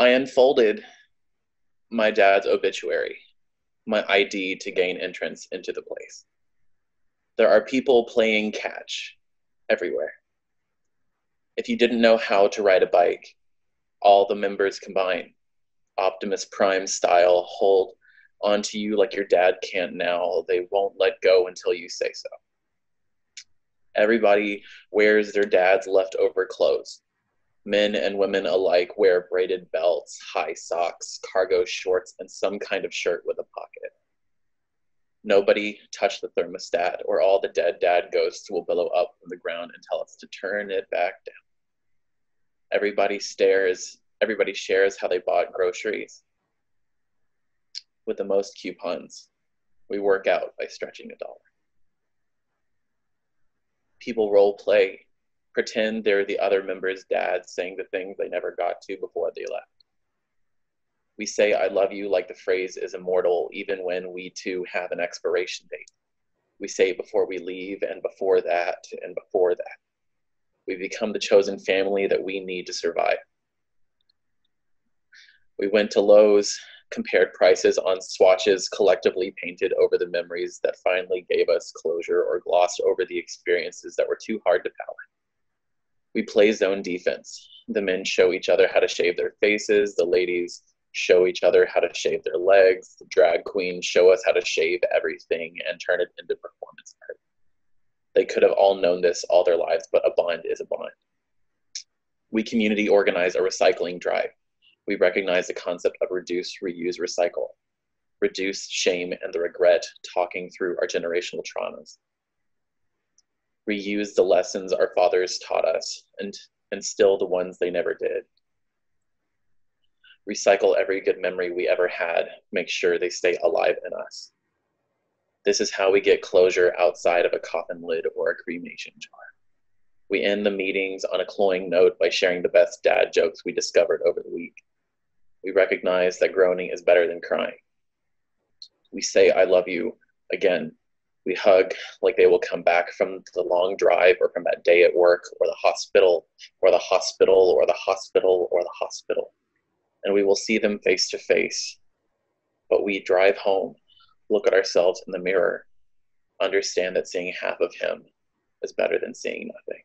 I unfolded my dad's obituary, my ID to gain entrance into the place. There are people playing catch everywhere. If you didn't know how to ride a bike, all the members combine, Optimus Prime style, hold onto you like your dad can't now. They won't let go until you say so. Everybody wears their dad's leftover clothes. Men and women alike wear braided belts, high socks, cargo shorts, and some kind of shirt with a pocket. Nobody touch the thermostat, or all the dead dad ghosts will billow up from the ground and tell us to turn it back down. Everybody stares, everybody shares how they bought groceries. With the most coupons, we work out by stretching a dollar. People role play, pretend they're the other members' dads saying the things they never got to before they left. We say, I love you like the phrase is immortal, even when we too have an expiration date. We say before we leave, and before that, and before that. We become the chosen family that we need to survive. We went to Lowe's, compared prices on swatches collectively painted over the memories that finally gave us closure or glossed over the experiences that were too hard to power. We play zone defense. The men show each other how to shave their faces, the ladies show each other how to shave their legs. The drag queens show us how to shave everything and turn it into performance art. They could have all known this all their lives, but a bond is a bond. We community organize a recycling drive. We recognize the concept of reduce, reuse, recycle. Reduce shame and the regret, talking through our generational traumas. Reuse the lessons our fathers taught us and instill the ones they never did recycle every good memory we ever had, make sure they stay alive in us. This is how we get closure outside of a coffin lid or a cremation jar. We end the meetings on a cloying note by sharing the best dad jokes we discovered over the week. We recognize that groaning is better than crying. We say, I love you again. We hug like they will come back from the long drive or from that day at work or the hospital or the hospital or the hospital or the hospital and we will see them face to face. But we drive home, look at ourselves in the mirror, understand that seeing half of him is better than seeing nothing.